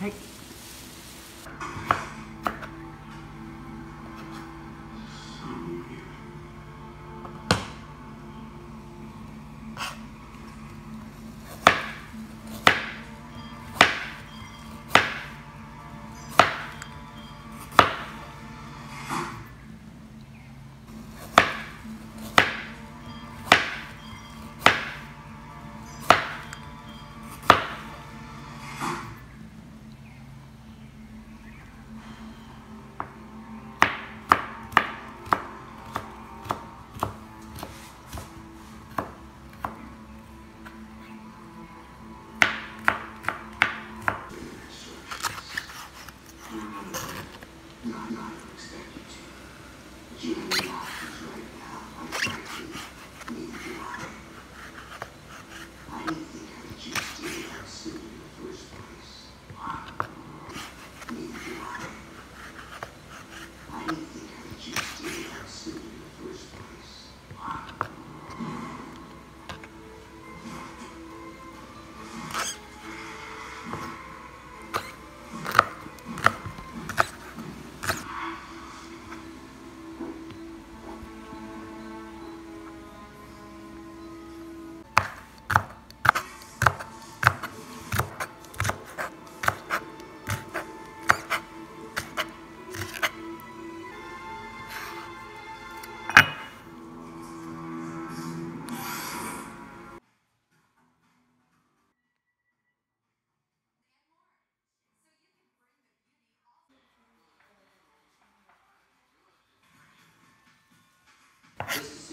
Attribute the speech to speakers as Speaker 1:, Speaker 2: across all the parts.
Speaker 1: Hey.
Speaker 2: This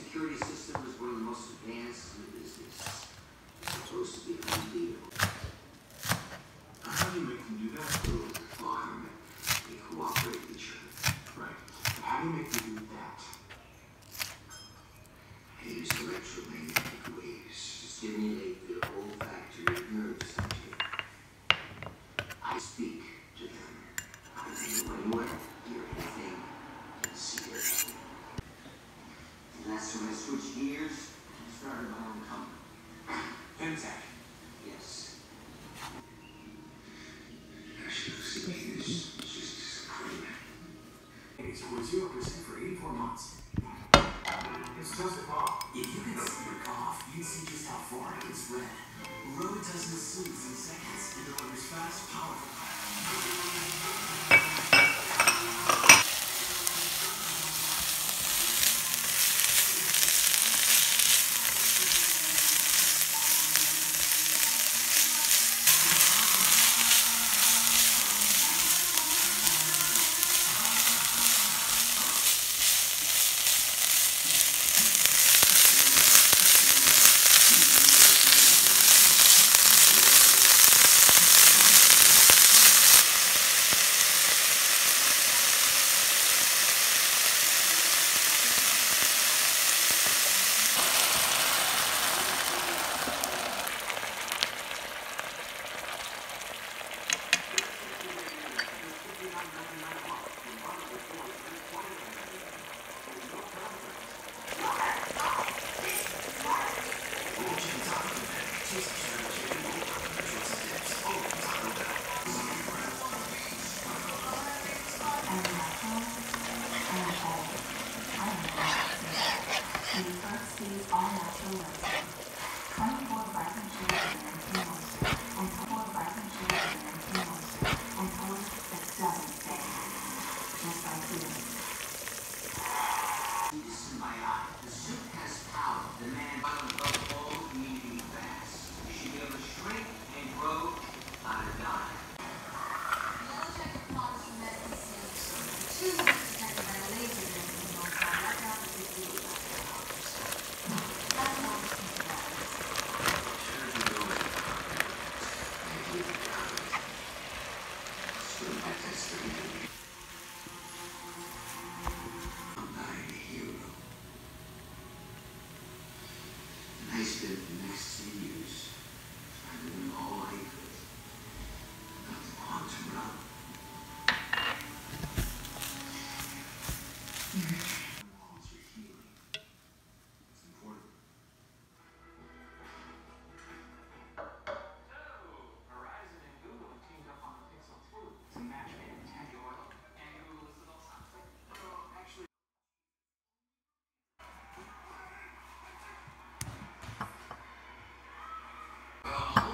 Speaker 2: security system is one of the most advanced in the business. It's supposed to be a deal.
Speaker 3: How do you make them do that?
Speaker 2: Through farm, they cooperate with each other.
Speaker 3: Right. How do you make them do that?
Speaker 2: I use electromagnetic waves to stimulate their olfactory nerve center. I speak to them. I can go anywhere, hear anything, and see everything. And that's when I switched gears and started my own company.
Speaker 3: Femtech.
Speaker 2: Yes. I should have seen this. It's just disappointment.
Speaker 3: It's worth zero percent for 84 months. It's just a cough.
Speaker 4: If you can see your cough, you can see just how far it can spread. Robitussin soothes in seconds and delivers fast, powerful.
Speaker 2: See the wasted the next three years. I mean, all I Oh.